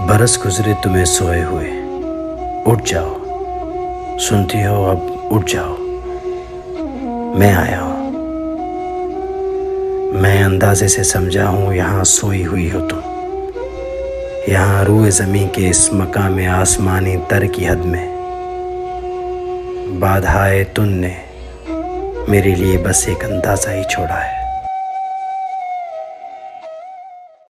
बरस गुजरे तुम्हें सोए हुए। उठ जाओ। सुनती हो, अब उठ जाओ। मैं आया हूँ। मैं अंदाजे से समझा हूँ, यहाँ सोई हुई हो तुम। यहाँ रूए ज़मी के इस मकाम आसमानी तर की हद में। बाधाए तुमने मेरे लिए बस एक अंदाज़ा ही छोड़ा है।